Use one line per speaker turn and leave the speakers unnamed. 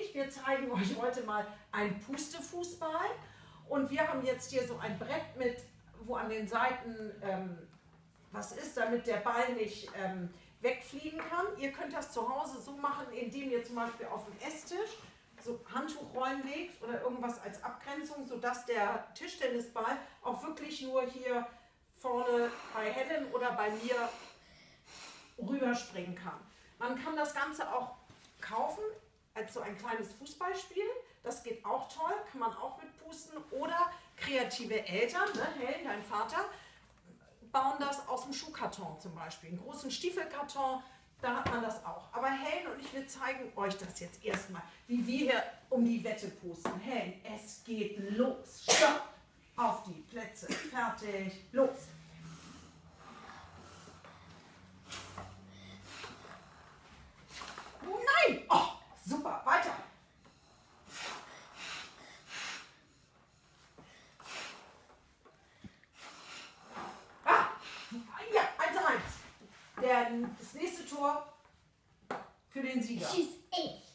ich, wir zeigen euch heute mal einen Pustefußball. Und wir haben jetzt hier so ein Brett mit, wo an den Seiten ähm, was ist, damit der Ball nicht ähm, wegfliegen kann. Ihr könnt das zu Hause so machen, indem ihr zum Beispiel auf dem Esstisch so Handtuchrollen legt oder irgendwas als Abgrenzung, sodass der Tischtennisball auch wirklich nur hier vorne bei Helen oder bei mir rüberspringen kann. Man kann das Ganze auch als so ein kleines Fußballspiel. Das geht auch toll, kann man auch mit pusten. Oder kreative Eltern, ne, Helen, dein Vater, bauen das aus dem Schuhkarton zum Beispiel. Einen großen Stiefelkarton, da hat man das auch. Aber Helen und ich, wir zeigen euch das jetzt erstmal, wie wir hier um die Wette pusten. Helen, es geht los. Stopp! Auf die Plätze. Fertig. Los. 1-1. Der, das nächste Tor für den Sieger.
Schieß ich.